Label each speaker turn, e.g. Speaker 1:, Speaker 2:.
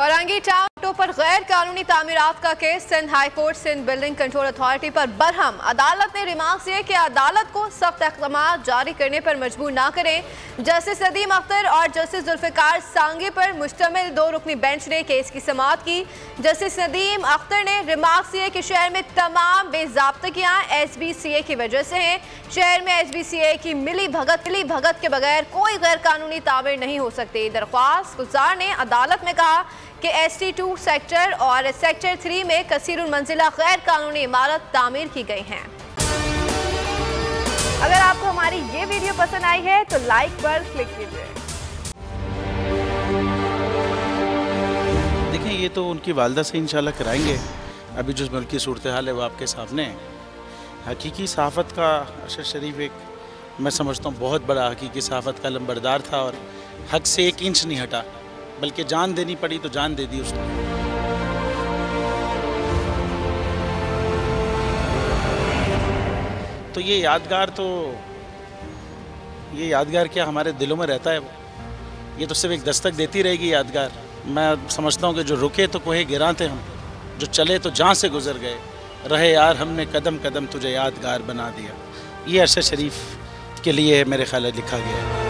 Speaker 1: Orangi town पर गैर कानूनी तामीरात का case, Sindh high court, Sindh building control authority पर बरहम। अदालत ने रिमार्क दिए कि अदालत को सख्त अहकाम जारी करने पर मजबूर ना करें। जस्टिस नदीम अख्तर और जस्टिस जुल्फ़िकार सांगे पर मुश्तमिल दो रुकनी बेंच ने केस की समात की। जस्टिस नदीम अख्तर ने रिमार्क दिए कि शहर में तमाम बेजाबतगियाँ एस बी सी ए की वजह से हैं। शहर में एस बी सी ए की मिली भगत मिली भगत के बगैर कोई गैर कानूनी तामीर नहीं हो सकती। दरख्वास्त गुजार ने अदालत में कहा कि एस टी टू सेक्टर और सेक्टर थ्री में कसीर मंजिला गैर कानूनी इमारत तामीर की गई हैं। अगर आपको हमारी ये वीडियो पसंद आई है तो लाइक पर क्लिक कीजिए।
Speaker 2: देखें ये तो उनकी वालदा से इंशाल्लाह कराएँगे। अभी जो मुल्क की सूरत हाल है, वो आपके सामने हकीकी सहाफ़त का अशर शरीफ एक, मैं समझता हूँ, बहुत बड़ा हकीकी सहाफ़त का लंबरदार था और हक से एक इंच नहीं हटा। बल्कि जान देनी पड़ी तो जान दे दी उसने। तो ये यादगार तो ये यादगार क्या हमारे दिलों में रहता है ये तो सिर्फ़ एक दस्तक देती रहेगी यादगार। मैं समझता हूँ कि जो रुके तो कोहे गिरा थे हम, जो चले तो जहाँ से गुजर गए। रहे यार, हमने कदम कदम तुझे यादगार बना दिया। ये अरशद शरीफ के लिए मेरे ख्याल लिखा गया है।